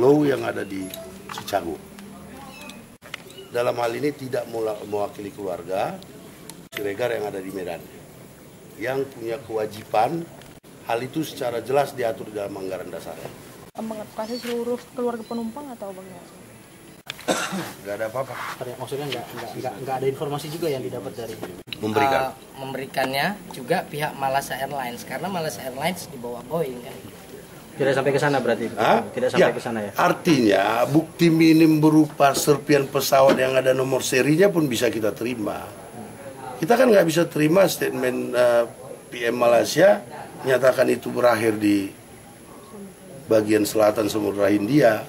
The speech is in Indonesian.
Low yang ada di Cicago. Dalam hal ini tidak mewakili keluarga Siregar yang ada di Medan. Yang punya kewajiban hal itu secara jelas diatur dalam anggaran dasar. Mengevakuasi seluruh keluarga penumpang atau bagaimana? Gak ada apa-apa. Maksudnya nggak nggak nggak ada informasi juga yang didapat dari Memberikan. Uh, memberikannya juga pihak Malaysia Airlines karena Malaysia Airlines dibawa Boeing kan. Tidak sampai ke sana berarti Hah? tidak sampai Ya, ke sana ya Artinya bukti minim berupa serpian pesawat yang ada nomor serinya pun bisa kita terima. Kita kan nggak bisa terima statement uh, PM Malaysia nyatakan itu berakhir di bagian selatan Samudra Hindia